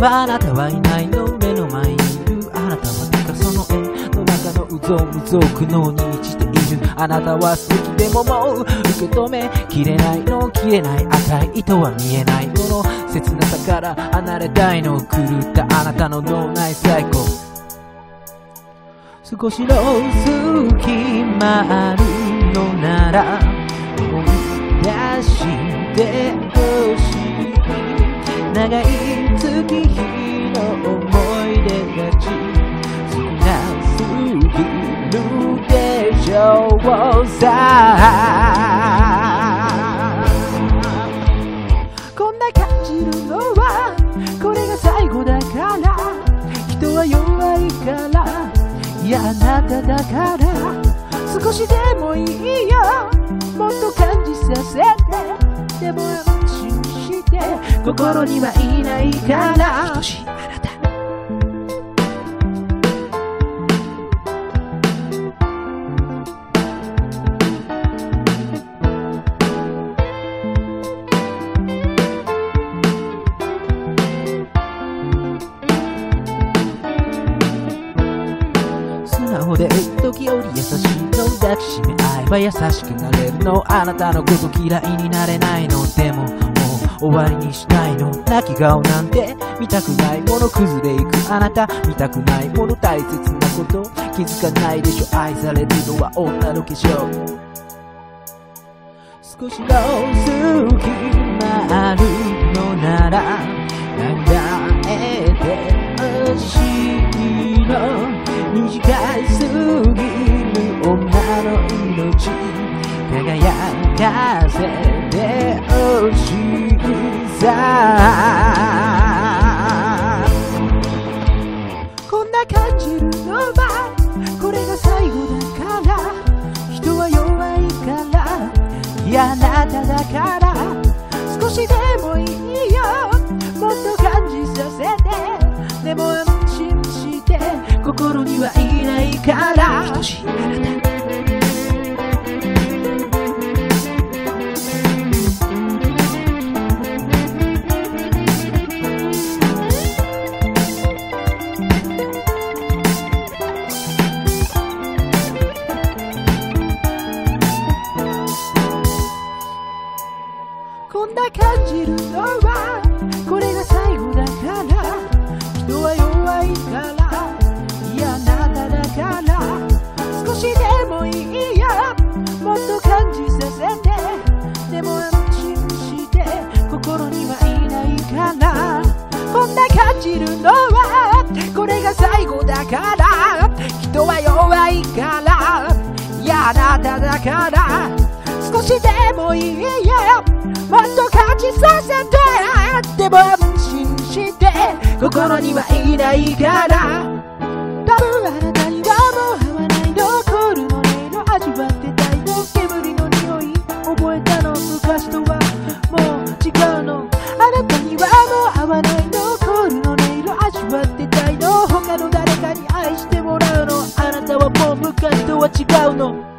今あなたはいないの目の前にいるあなたはピカソの絵の中のうぞうむぞう苦悩に満ちているあなたは素敵でももう受け止めきれないの切れない赤い糸は見えない。もの切なさから離れたいの狂ったあなたの脳内最高少しの隙間あるのなら思い出してほしい。長いでしょうさこんな感じるのはこれが最後だから。人は弱いから。いやあなただから。少しでもいいよ。もっと感じさせて。でも安心して。心にはいないから。で時折優しいの抱きしめ合えば優しくなれるのあなたのこと嫌いになれないのでももう終わりにしたいの。泣き顔なんて見たくないもの崩れいくあなた見たくないもの大切なこと。気づかないでしょ。愛されるのは女の化粧。少しの隙間あるのなら。さこんな感じるのはこれが最後だから。人は弱いからいやあなただから。少しでもいいよ。もっと感じさせて。でも安心して。心にはいないから。から人は弱いから嫌なただから少しでもいいよ。もっと勝ちさせてでも安心して心にはいないから。多分あなたにはもう合わない残るのねの味わってたいの煙の匂い覚えたの昔とはもう違うのあなたにはもう合わない残るの音色。味わってたいの他のに愛してもらうの。あなたはもう昔とは違うの。